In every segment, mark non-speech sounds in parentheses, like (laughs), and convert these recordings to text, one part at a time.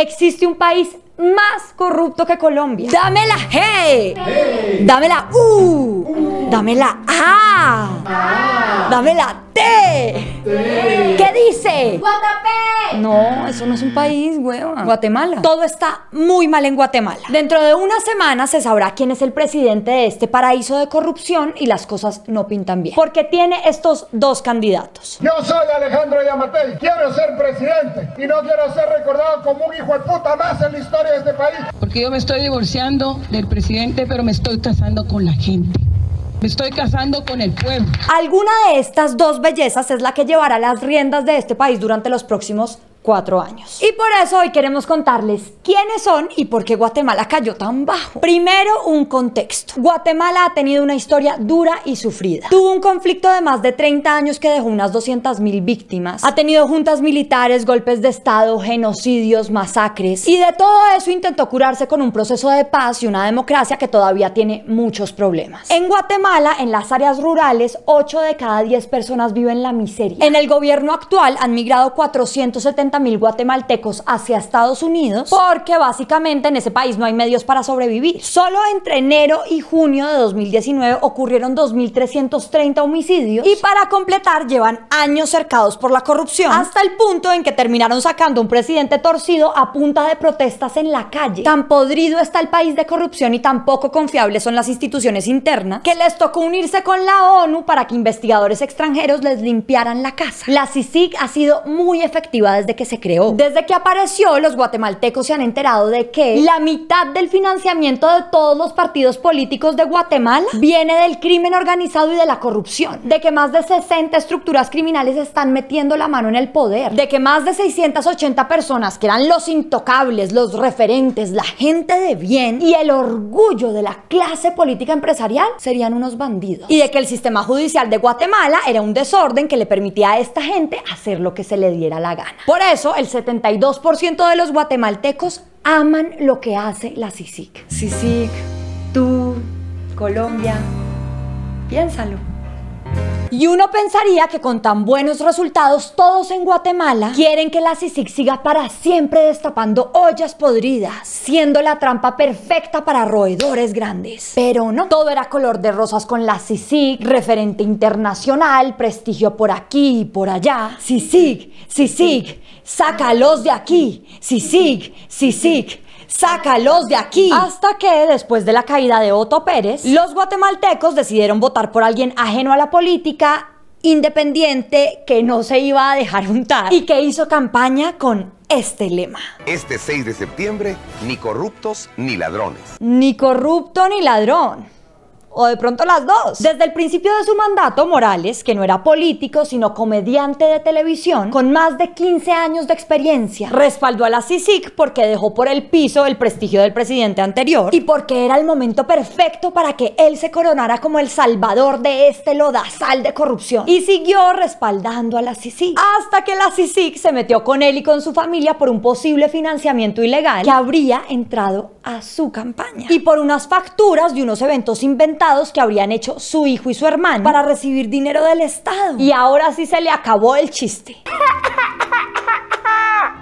existe un país más corrupto que Colombia. Dame la G. Dame la U. Dame la A. Dame la T. ¿Qué dice? ¡Guatapé! No, eso no es un país, hueva. Guatemala. Todo está muy mal en Guatemala. Dentro de una semana se sabrá quién es el presidente de este paraíso de corrupción y las cosas no pintan bien. Porque tiene estos dos candidatos. Yo soy Alejandro Yamatei, quiero ser presidente y no quiero ser recordado como un hijo de puta más en la historia de este país. Porque yo me estoy divorciando del presidente, pero me estoy casando con la gente. Me estoy casando con el pueblo. Alguna de estas dos bellezas es la que llevará las riendas de este país durante los próximos cuatro años. Y por eso hoy queremos contarles quiénes son y por qué Guatemala cayó tan bajo. Primero, un contexto. Guatemala ha tenido una historia dura y sufrida. Tuvo un conflicto de más de 30 años que dejó unas 200 mil víctimas. Ha tenido juntas militares, golpes de estado, genocidios, masacres. Y de todo eso intentó curarse con un proceso de paz y una democracia que todavía tiene muchos problemas. En Guatemala, en las áreas rurales, 8 de cada 10 personas viven la miseria. En el gobierno actual han migrado 470 mil guatemaltecos hacia Estados Unidos porque básicamente en ese país no hay medios para sobrevivir. Solo entre enero y junio de 2019 ocurrieron 2.330 homicidios y para completar llevan años cercados por la corrupción hasta el punto en que terminaron sacando un presidente torcido a punta de protestas en la calle. Tan podrido está el país de corrupción y tan poco confiables son las instituciones internas que les tocó unirse con la ONU para que investigadores extranjeros les limpiaran la casa. La CICIG ha sido muy efectiva desde que se creó. Desde que apareció, los guatemaltecos se han enterado de que la mitad del financiamiento de todos los partidos políticos de Guatemala viene del crimen organizado y de la corrupción. De que más de 60 estructuras criminales están metiendo la mano en el poder. De que más de 680 personas, que eran los intocables, los referentes, la gente de bien y el orgullo de la clase política empresarial, serían unos bandidos. Y de que el sistema judicial de Guatemala era un desorden que le permitía a esta gente hacer lo que se le diera la gana. Por eso, el 72% de los guatemaltecos aman lo que hace la CICIC. CICIC, tú, Colombia, piénsalo. Y uno pensaría que con tan buenos resultados todos en Guatemala quieren que la CICIC siga para siempre destapando ollas podridas, siendo la trampa perfecta para roedores grandes. Pero no, todo era color de rosas con la CICIC, referente internacional, prestigio por aquí y por allá. CICIC, CICIC, sácalos de aquí. CICIC, CICIC. Sácalos de aquí. Hasta que, después de la caída de Otto Pérez, los guatemaltecos decidieron votar por alguien ajeno a la política, independiente, que no se iba a dejar untar y que hizo campaña con este lema. Este 6 de septiembre, ni corruptos ni ladrones. Ni corrupto ni ladrón. O de pronto las dos. Desde el principio de su mandato, Morales, que no era político, sino comediante de televisión, con más de 15 años de experiencia, respaldó a la CICIC porque dejó por el piso el prestigio del presidente anterior y porque era el momento perfecto para que él se coronara como el salvador de este lodazal de corrupción. Y siguió respaldando a la CICIC. Hasta que la CICIC se metió con él y con su familia por un posible financiamiento ilegal que habría entrado a su campaña. Y por unas facturas de unos eventos inventados que habrían hecho su hijo y su hermano para recibir dinero del Estado. Y ahora sí se le acabó el chiste. (laughs)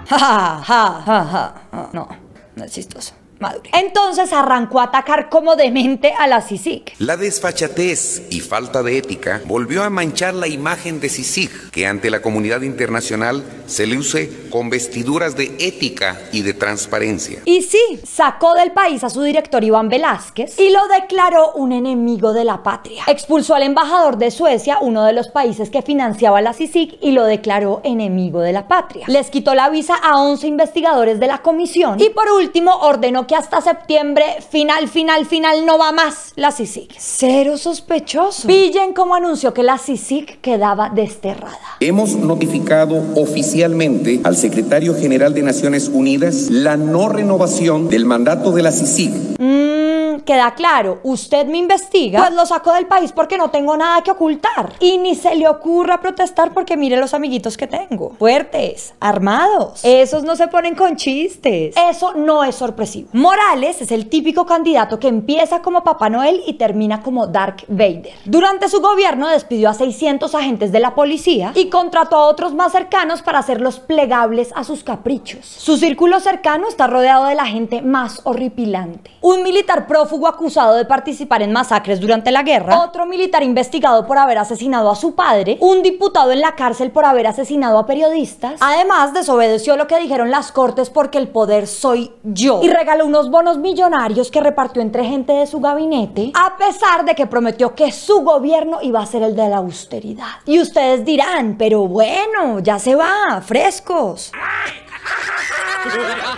Ja, ja, ja, ja, ja. No, no es chistoso. Madure. Entonces arrancó a atacar como demente a la CICIG. La desfachatez y falta de ética volvió a manchar la imagen de CICIG, que ante la comunidad internacional se luce con vestiduras de ética y de transparencia. Y sí, sacó del país a su director Iván Velázquez y lo declaró un enemigo de la patria. Expulsó al embajador de Suecia, uno de los países que financiaba la CICIG, y lo declaró enemigo de la patria. Les quitó la visa a 11 investigadores de la comisión y por último ordenó que hasta septiembre, final, final, final, no va más la CICIG. Cero sospechoso. Pillen cómo anunció que la CICIG quedaba desterrada. Hemos notificado oficialmente al secretario general de Naciones Unidas la no renovación del mandato de la CICIG. Mmm, queda claro, usted me investiga, pues lo saco del país porque no tengo nada que ocultar. Y ni se le ocurra protestar porque mire los amiguitos que tengo. Fuertes, armados. Esos no se ponen con chistes. Eso no es sorpresivo. Morales es el típico candidato que empieza como Papá Noel y termina como Dark Vader. Durante su gobierno despidió a 600 agentes de la policía y contrató a otros más cercanos para hacerlos plegables a sus caprichos. Su círculo cercano está rodeado de la gente más horripilante. Un militar prófugo acusado de participar en masacres durante la guerra, otro militar investigado por haber asesinado a su padre, un diputado en la cárcel por haber asesinado a periodistas, además desobedeció lo que dijeron las cortes porque el poder soy yo y regaló unos bonos millonarios que repartió entre gente de su gabinete, a pesar de que prometió que su gobierno iba a ser el de la austeridad. Y ustedes dirán, pero bueno, ya se va, frescos.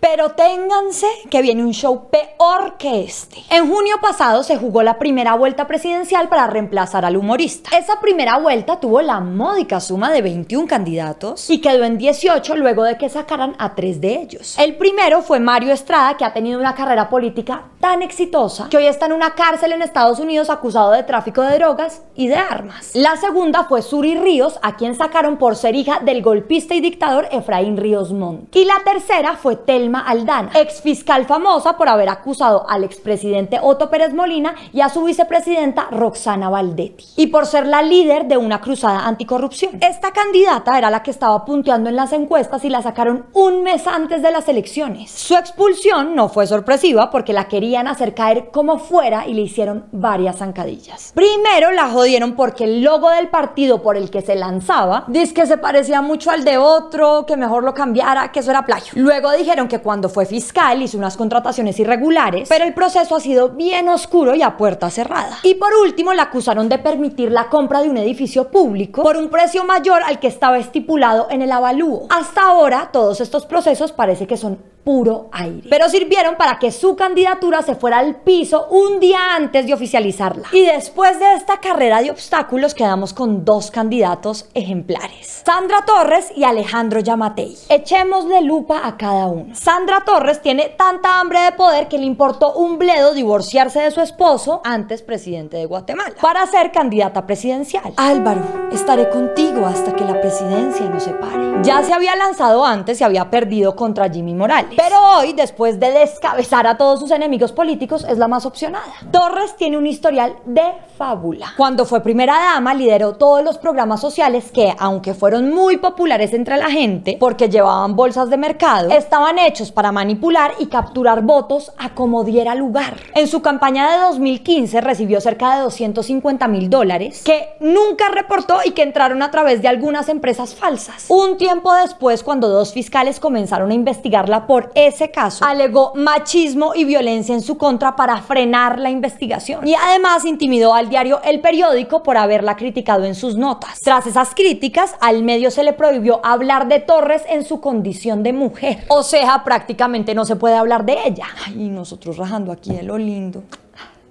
Pero ténganse que viene un show peor que este. En junio pasado se jugó la primera vuelta presidencial para reemplazar al humorista. Esa primera vuelta tuvo la módica suma de 21 candidatos y quedó en 18 luego de que sacaran a tres de ellos. El primero fue Mario Estrada, que ha tenido una carrera política tan exitosa que hoy está en una cárcel en Estados Unidos acusado de tráfico de drogas y de armas. La segunda fue Suri Ríos, a quien sacaron por ser hija del golpista y dictador Efraín Ríos Montt. Y la tercera fue Telma Aldana, ex fiscal famosa por haber acusado al expresidente Otto Pérez Molina y a su vicepresidenta Roxana Valdetti. Y por ser la líder de una cruzada anticorrupción. Esta candidata era la que estaba punteando en las encuestas y la sacaron un mes antes de las elecciones. Su expulsión no fue sorpresiva porque la querían hacer caer como fuera y le hicieron varias zancadillas. Primero la jodieron porque el logo del partido por el que se lanzaba dice que se parecía mucho al de otro, que mejor lo cambiara, que eso era plagio. Luego dijeron que cuando fue fiscal hizo unas contrataciones irregulares, pero el proceso ha sido bien oscuro y a puerta cerrada. Y por último la acusaron de permitir la compra de un edificio público por un precio mayor al que estaba estipulado en el avalúo. Hasta ahora todos estos procesos parece que son puro aire. Pero sirvieron para que su candidatura se fuera al piso un día antes de oficializarla. Y después de esta carrera de obstáculos quedamos con dos candidatos ejemplares. Sandra Torres y Alejandro Yamatei. Echémosle lupa a cada uno. Sandra Torres tiene tanta hambre de poder que le importó un bledo divorciarse de su esposo, antes presidente de Guatemala, para ser candidata presidencial. Álvaro, estaré contigo hasta que la presidencia nos separe. Ya se había lanzado antes y había perdido contra Jimmy Morales. Pero hoy, después de descabezar a todos sus enemigos políticos, es la más opcionada. Torres tiene un historial de fábula. Cuando fue primera dama, lideró todos los programas sociales que, aunque fueron muy populares entre la gente, porque llevaban bolsas de mercado, estaban hechos para manipular y capturar votos a como diera lugar. En su campaña de 2015 recibió cerca de 250 mil dólares que nunca reportó y que entraron a través de algunas empresas falsas. Un tiempo después, cuando dos fiscales comenzaron a investigarla por ese caso, alegó machismo y violencia en su contra para frenar la investigación. Y además intimidó al diario El Periódico por haberla criticado en sus notas. Tras esas críticas, al medio se le prohibió hablar de Torres en su condición de mujer. O sea, prácticamente no se puede hablar de ella. Ay, nosotros rajando aquí de lo lindo.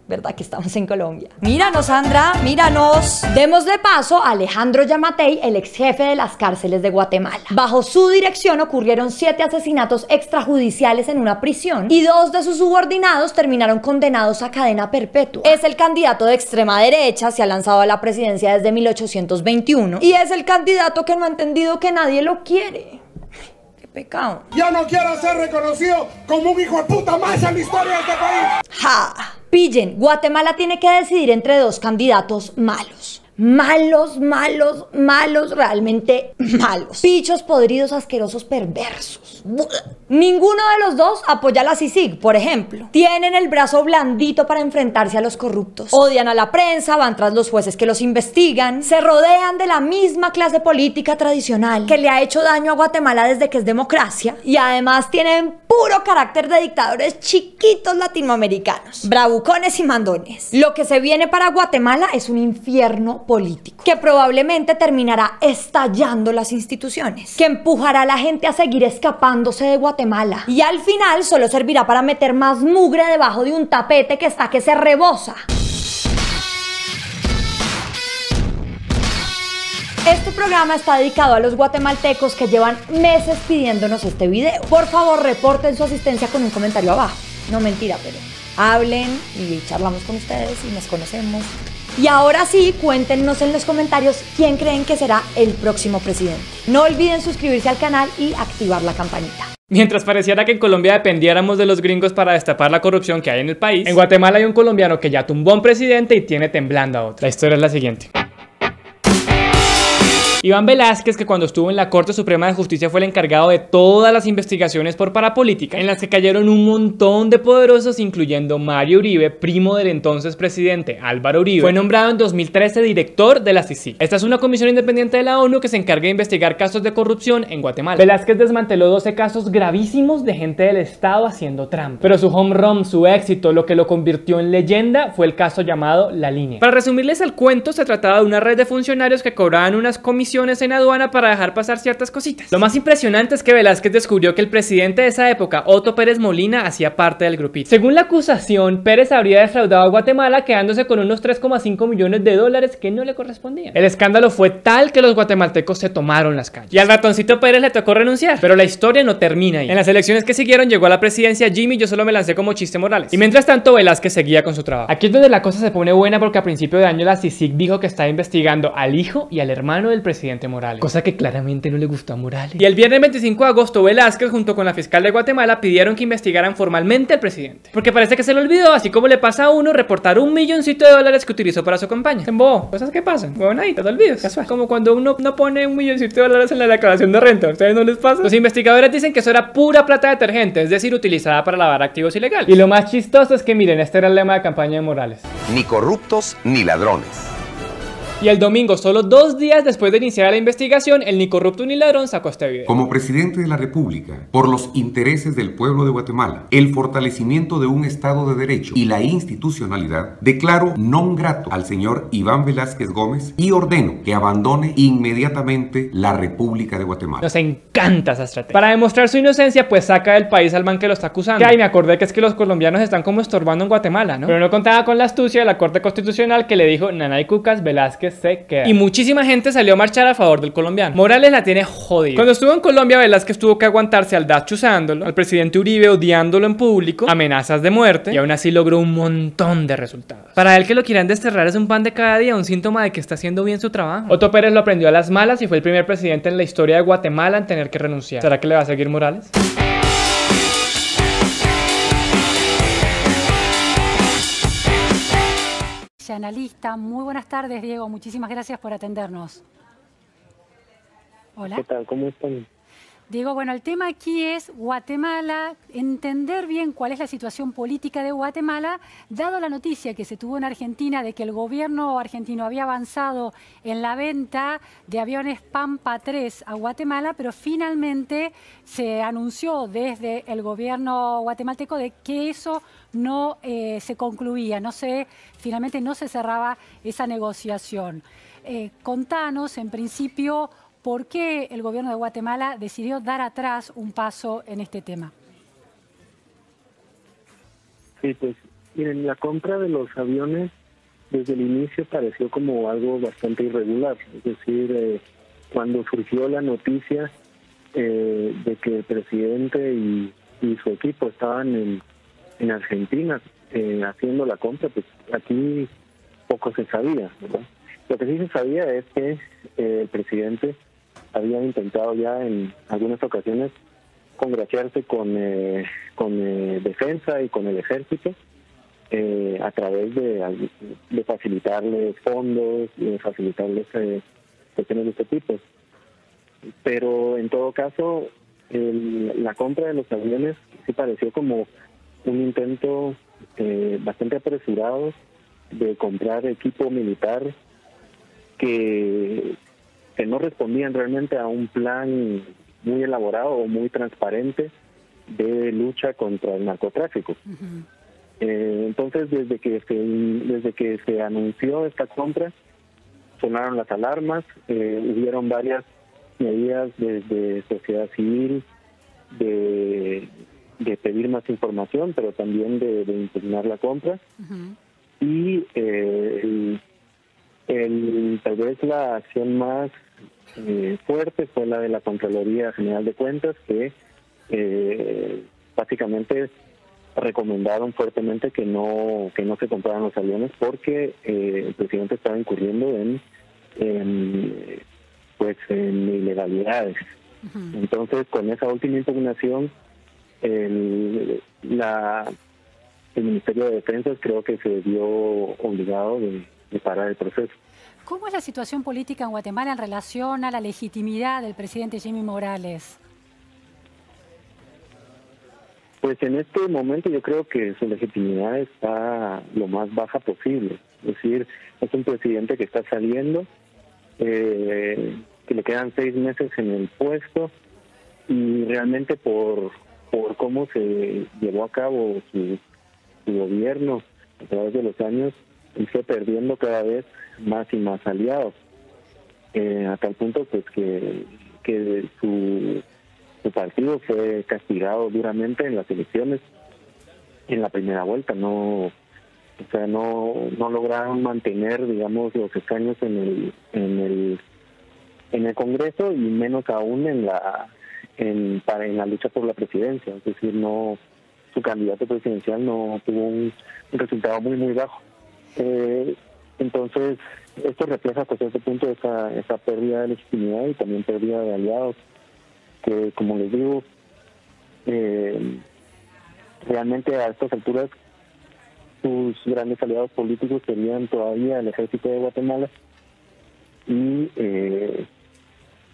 ¿Verdad? Que estamos en Colombia. Míranos, Sandra, míranos. Démosle paso a Alejandro Yamatei, el ex jefe de las cárceles de Guatemala. Bajo su dirección ocurrieron siete asesinatos extrajudiciales en una prisión y dos de sus subordinados terminaron condenados a cadena perpetua. Es el candidato de extrema derecha, se ha lanzado a la presidencia desde 1821 y es el candidato que no ha entendido que nadie lo quiere. Pecado. Yo no quiero ser reconocido como un hijo de puta más en la historia de este país. ¡Ja! Pillen, Guatemala tiene que decidir entre dos candidatos malos. Malos, malos, malos, realmente malos. Pichos podridos, asquerosos, perversos. Ninguno de los dos apoya a la CICIG, por ejemplo. Tienen el brazo blandito para enfrentarse a los corruptos. Odian a la prensa, van tras los jueces que los investigan. Se rodean de la misma clase política tradicional que le ha hecho daño a Guatemala desde que es democracia. Y además tienen puro carácter de dictadores chiquitos latinoamericanos. Bravucones y mandones. Lo que se viene para Guatemala es un infierno político que probablemente terminará estallando las instituciones, que empujará a la gente a seguir escapándose de Guatemala y al final solo servirá para meter más mugre debajo de un tapete que está que se rebosa. Este programa está dedicado a los guatemaltecos que llevan meses pidiéndonos este video. Por favor, reporten su asistencia con un comentario abajo. No mentira, pero hablen y charlamos con ustedes y nos conocemos. Y ahora sí, cuéntenos en los comentarios quién creen que será el próximo presidente. No olviden suscribirse al canal y activar la campanita. Mientras pareciera que en Colombia dependiéramos de los gringos para destapar la corrupción que hay en el país, en Guatemala hay un colombiano que ya tumbó a un presidente y tiene temblando a otro. La historia es la siguiente. Iván Velázquez, que cuando estuvo en la Corte Suprema de Justicia fue el encargado de todas las investigaciones por parapolítica, en las que cayeron un montón de poderosos, incluyendo Mario Uribe, primo del entonces presidente Álvaro Uribe, fue nombrado en 2013 director de la CICI. Esta es una comisión independiente de la ONU que se encarga de investigar casos de corrupción en Guatemala. Velázquez desmanteló 12 casos gravísimos de gente del Estado haciendo trampa. Pero su home run, su éxito, lo que lo convirtió en leyenda, fue el caso llamado La Línea. Para resumirles el cuento, se trataba de una red de funcionarios que cobraban unas comisiones en aduana para dejar pasar ciertas cositas. Lo más impresionante es que Velázquez descubrió que el presidente de esa época, Otto Pérez Molina, hacía parte del grupito. Según la acusación, Pérez habría defraudado a Guatemala quedándose con unos 3,5 millones de dólares que no le correspondían. El escándalo fue tal que los guatemaltecos se tomaron las calles. Y al ratoncito Pérez le tocó renunciar, pero la historia no termina ahí. En las elecciones que siguieron llegó a la presidencia Jimmy, yo solo me lancé como chiste Morales. Y mientras tanto Velázquez seguía con su trabajo. Aquí es donde la cosa se pone buena porque a principio de año la CICIG dijo que estaba investigando al hijo y al hermano del presidente Morales, cosa que claramente no le gustó a Morales. Y el viernes 25 de agosto, Velázquez junto con la fiscal de Guatemala pidieron que investigaran formalmente al presidente, porque parece que se le olvidó, así como le pasa a uno reportar un milloncito de dólares que utilizó para su campaña. En bobo, cosas que pasan, bueno ahí, te lo olvidas, casual. Como cuando uno no pone un milloncito de dólares en la declaración de renta, ¿a ustedes no les pasa? Los investigadores dicen que eso era pura plata detergente, es decir, utilizada para lavar activos ilegales. Y lo más chistoso es que miren, este era el lema de campaña de Morales. Ni corruptos ni ladrones. Y el domingo, solo dos días después de iniciar la investigación, el ni corrupto ni ladrón sacó este video. Como presidente de la República, por los intereses del pueblo de Guatemala, el fortalecimiento de un Estado de Derecho y la institucionalidad, declaro non grato al señor Iván Velázquez Gómez y ordeno que abandone inmediatamente la República de Guatemala. Nos encanta esa estrategia. Para demostrar su inocencia, pues saca del país al man que lo está acusando. Que ahí me acordé que es que los colombianos están como estorbando en Guatemala, ¿no? Pero no contaba con la astucia de la Corte Constitucional que le dijo Nanay Cucas Velázquez se queda. Y muchísima gente salió a marchar a favor del colombiano. Morales la tiene jodida. Cuando estuvo en Colombia, Velázquez tuvo que aguantarse al DAS chuzándolo, al presidente Uribe odiándolo en público, amenazas de muerte, y aún así logró un montón de resultados. Para él que lo quieran desterrar es un pan de cada día, un síntoma de que está haciendo bien su trabajo. Otto Pérez lo aprendió a las malas y fue el primer presidente en la historia de Guatemala en tener que renunciar. ¿Será que le va a seguir Morales? Analista. Muy buenas tardes, Diego. Muchísimas gracias por atendernos. Hola. ¿Qué tal? ¿Cómo están? Diego, bueno, el tema aquí es Guatemala, entender bien cuál es la situación política de Guatemala, dado la noticia que se tuvo en Argentina de que el gobierno argentino había avanzado en la venta de aviones Pampa 3 a Guatemala, pero finalmente se anunció desde el gobierno guatemalteco de que eso no eh, se concluía, no se, finalmente no se cerraba esa negociación. Eh, contanos, en principio, ¿Por qué el gobierno de Guatemala decidió dar atrás un paso en este tema? Sí, pues miren, la compra de los aviones desde el inicio pareció como algo bastante irregular. Es decir, eh, cuando surgió la noticia eh, de que el presidente y, su equipo estaban en, en Argentina eh, haciendo la compra, pues aquí poco se sabía. Lo que sí se sabía es que el presidente había intentado ya en algunas ocasiones congraciarse con, eh, con eh, defensa y con el ejército eh, a través de, facilitarles fondos y de facilitarles cuestiones de este tipo. Pero en todo caso, la compra de los aviones sí pareció como un intento bastante apresurado de comprar equipo militar que que no respondían realmente a un plan muy elaborado o muy transparente de lucha contra el narcotráfico. Eh, entonces, desde que se, desde que se anunció esta compra, sonaron las alarmas, eh, hubieron varias medidas desde sociedad civil de, pedir más información, pero también de, impugnar la compra. Y eh, el, tal vez la acción más eh, fuerte fue la de la Contraloría General de Cuentas, que eh, básicamente recomendaron fuertemente que no que no se compraran los aviones porque eh, el presidente estaba incurriendo en, pues en ilegalidades. Entonces, con esa última impugnación, el, la, el Ministerio de Defensa creo que se vio obligado de, de parar el proceso. ¿Cómo es la situación política en Guatemala en relación a la legitimidad del presidente Jimmy Morales? Pues en este momento yo creo que su legitimidad está lo más baja posible. Es decir, es un presidente que está saliendo, eh, que le quedan seis meses en el puesto y realmente por, por cómo se llevó a cabo su, gobierno a través de los años, y fue perdiendo cada vez más y más aliados. Eh, a tal punto pues que, que su partido fue castigado duramente en las elecciones en la primera vuelta. No o sea no no lograron mantener digamos los escaños en el en el en el Congreso y menos aún en la en para en la lucha por la presidencia. Es decir no su candidato presidencial no tuvo un, resultado muy muy bajo eh, entonces esto refleja hasta ese punto esa esa pérdida de legitimidad y también pérdida de aliados que como les digo, eh, realmente a estas alturas sus grandes aliados políticos serían todavía el ejército de Guatemala y eh,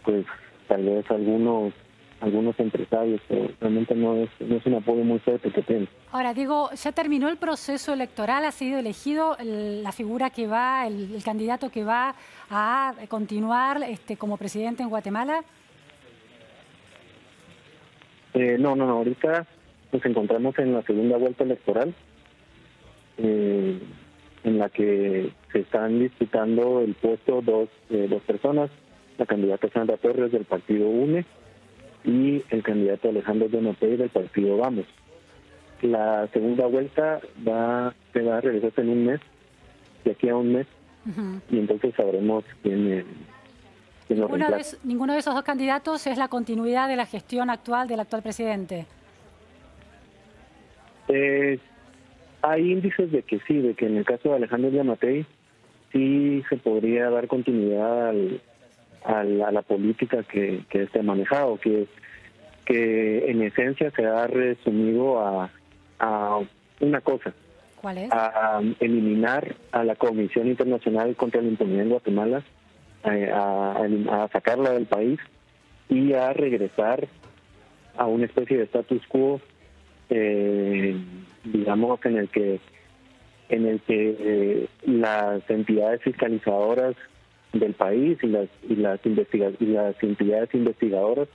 pues tal vez algunos algunos empresarios, pero realmente no es, no es un apoyo muy fuerte que tienen. Ahora, digo, ¿ya terminó el proceso electoral? ¿Ha sido elegido la figura que va, el, el, candidato que va a continuar este, como presidente en Guatemala? Eh, no, no, no. Ahorita nos encontramos en la segunda vuelta electoral, eh, en la que se están disputando el puesto dos, eh, dos personas, la candidata Sandra Torres del partido UNE y el candidato Alejandro Donopey del partido Vamos. La segunda vuelta va, se va a realizarse en un mes, de aquí a un mes, y entonces sabremos quién, Ninguno de, ninguno de, esos dos candidatos es la continuidad de la gestión actual del actual presidente. Eh, hay índices de que sí, de que en el caso de Alejandro Yamatei sí se podría dar continuidad a la política que, que esté manejado, que, que en esencia se ha resumido a, a una cosa. ¿Cuál es? A, eliminar a la Comisión Internacional contra la Impunidad en Guatemala a, sacarla del país y a regresar a una especie de status quo, eh, digamos, en el que en el que eh, las entidades fiscalizadoras del país y las y las y las entidades investigadoras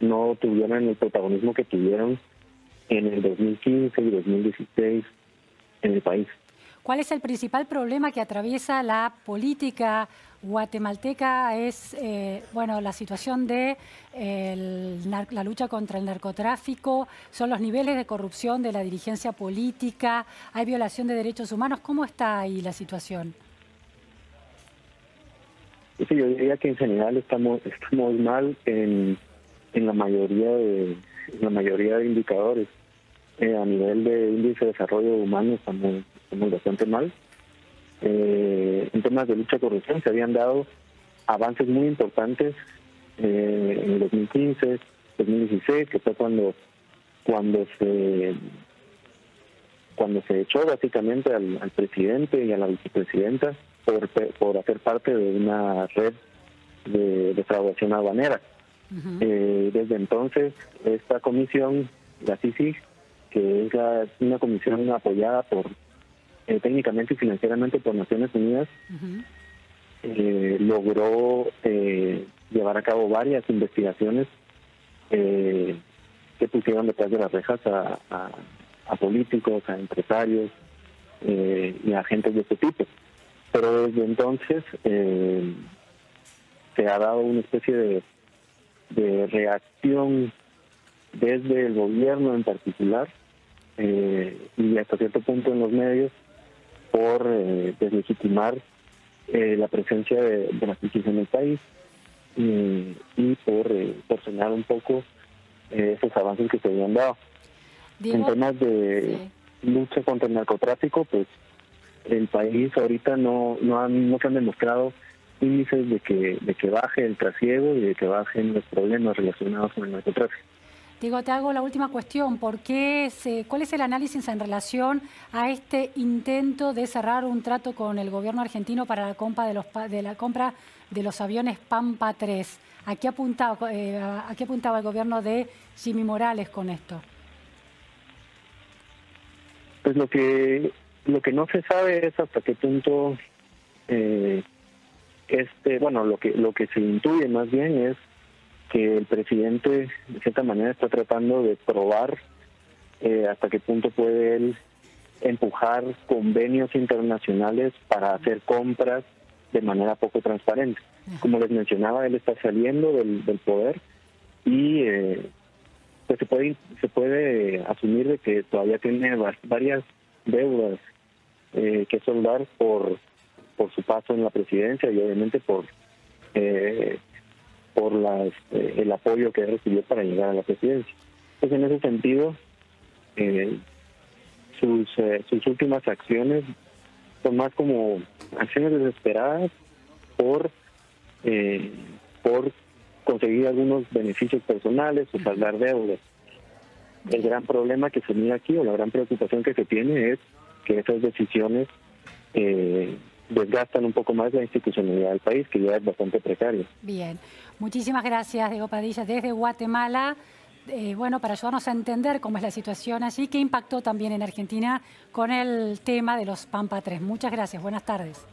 no tuvieran el protagonismo que tuvieron en el 2015 y 2016 en el país. ¿Cuál es el principal problema que atraviesa la política guatemalteca? Es eh, bueno la situación de la lucha contra el narcotráfico, son los niveles de corrupción de la dirigencia política, hay violación de derechos humanos. ¿Cómo está ahí la situación? Sí, yo diría que en general estamos estamos mal en, en la mayoría de la mayoría de indicadores. Eh, a nivel de índice de desarrollo humano estamos muy bastante mal. Eh, en temas de lucha corrupción se habían dado avances muy importantes eh, en el 2015, 2016, que fue cuando cuando se cuando se echó básicamente al, presidente y a la vicepresidenta por, por hacer parte de una red de defraudación aduanera. Eh, desde entonces, esta comisión, la CICIG, que es una comisión apoyada por eh, técnicamente y financieramente por Naciones Unidas, eh, logró eh, llevar a cabo varias investigaciones que pusieron detrás de las rejas a, a, políticos, a empresarios y a agentes de este tipo. Pero desde entonces se ha dado una especie de, de reacción desde el gobierno en particular y hasta cierto punto en los medios por eh, deslegitimar eh, la presencia de, la justicia en el país y, por, eh, un poco eh, esos avances que se habían dado. en temas de lucha contra el narcotráfico, pues el país ahorita no no han, no se han demostrado índices de que de que baje el trasiego y de que bajen los problemas relacionados con el narcotráfico. Digo, te hago la última cuestión. ¿Por qué se, ¿Cuál es el análisis en relación a este intento de cerrar un trato con el gobierno argentino para la compra de los, de la compra de los aviones Pampa 3? ¿A qué apuntaba, eh, a qué apuntaba el gobierno de Jimmy Morales con esto? Pues lo que lo que no se sabe es hasta qué punto eh, este, bueno, lo que lo que se intuye más bien es que el presidente de cierta manera está tratando de probar eh, hasta qué punto puede él empujar convenios internacionales para hacer compras de manera poco transparente. Como les mencionaba, él está saliendo del, del poder y eh, pues se puede se puede asumir de que todavía tiene varias deudas eh, que soldar por por su paso en la presidencia y obviamente por eh, por las, eh, el apoyo que recibió para llegar a la presidencia. Entonces, en ese sentido, eh, sus, eh, sus últimas acciones son más como acciones desesperadas por, por conseguir algunos beneficios personales o saldar deudas. El gran problema que se mira aquí o la gran preocupación que se tiene es que esas decisiones eh, desgastan un poco más la institucionalidad del país, que ya es bastante precario. Bien, muchísimas gracias, Diego Padilla, desde Guatemala. Eh, bueno, para ayudarnos a entender cómo es la situación allí, que impactó también en Argentina con el tema de los Pampa 3. Muchas gracias, buenas tardes.